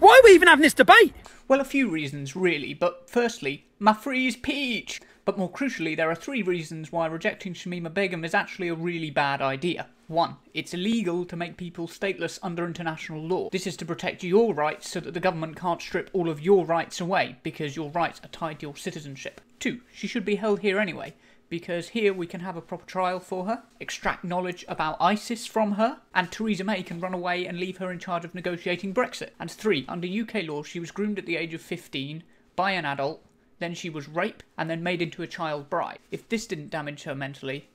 Why are we even having this debate? Well, a few reasons, really, but firstly, my freeze peach! But more crucially, there are three reasons why rejecting Shamima Begum is actually a really bad idea. One, it's illegal to make people stateless under international law. This is to protect your rights so that the government can't strip all of your rights away, because your rights are tied to your citizenship. Two, she should be held here anyway, because here we can have a proper trial for her, extract knowledge about ISIS from her, and Theresa May can run away and leave her in charge of negotiating Brexit. And three, under UK law, she was groomed at the age of 15 by an adult then she was raped and then made into a child bride. If this didn't damage her mentally,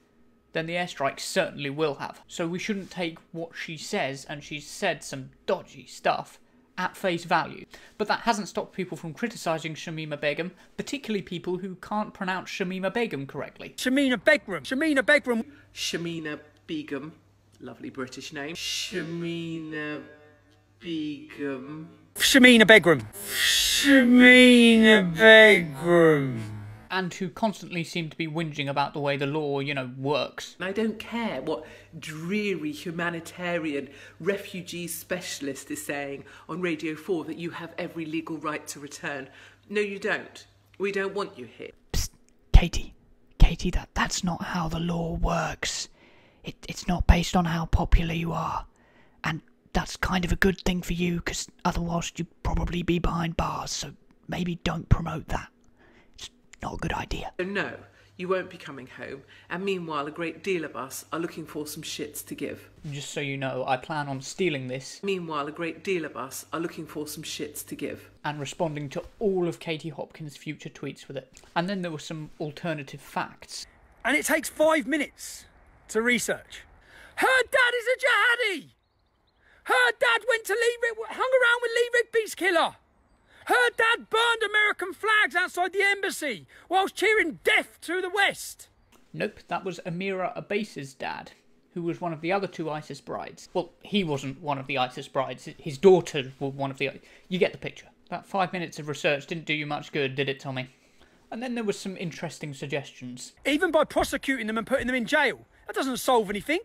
then the airstrike certainly will have. So we shouldn't take what she says, and she's said some dodgy stuff, at face value. But that hasn't stopped people from criticising Shamima Begum, particularly people who can't pronounce Shamima Begum correctly. Shamina Begum. Shamina Begum. Shamina Begum. Lovely British name. Shamina Begum. Shamina Begum. Shamina Begum. And who constantly seem to be whinging about the way the law, you know, works. I don't care what dreary humanitarian refugee specialist is saying on Radio 4 that you have every legal right to return. No, you don't. We don't want you here. Psst, Katie. Katie, that, that's not how the law works. It, it's not based on how popular you are. And that's kind of a good thing for you, because otherwise you'd probably be behind bars, so maybe don't promote that. It's not a good idea. No, you won't be coming home. And meanwhile, a great deal of us are looking for some shits to give. Just so you know, I plan on stealing this Meanwhile, a great deal of us are looking for some shits to give. and responding to all of Katie Hopkins' future tweets with it. And then there were some alternative facts. And it takes five minutes to research. Her dad is a jihadi. Her dad went to Lee, Rig- hung around with Lee Rigby's killer. Her dad burned American flags outside the embassy whilst cheering death to the West. Nope, that was Amira Abbas's dad, who was one of the other two ISIS brides. Well, he wasn't one of the ISIS brides. His daughters were one of the. You get the picture. That five minutes of research didn't do you much good, did it, Tommy? And then there was some interesting suggestions. Even by prosecuting them and putting them in jail, that doesn't solve anything.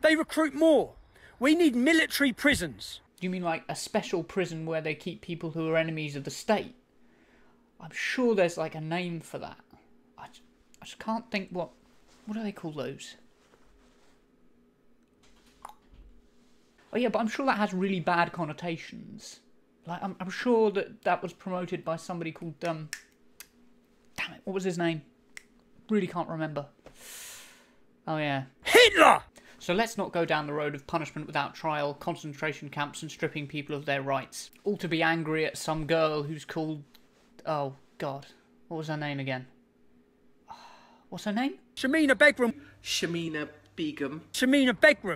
They recruit more. We need military prisons. You mean like a special prison where they keep people who are enemies of the state? I'm sure there's like a name for that. I, I just can't think what. What do they call those? Oh yeah, but I'm sure that has really bad connotations. Like I'm, I'm sure that that was promoted by somebody called um. Damn it! What was his name? Really can't remember. Oh yeah. Hitler! So let's not go down the road of punishment without trial, concentration camps, and stripping people of their rights. All to be angry at some girl who's called. Oh, God. What was her name again? What's her name? Shamina Begum. Shamina Begum. Shamina Begum.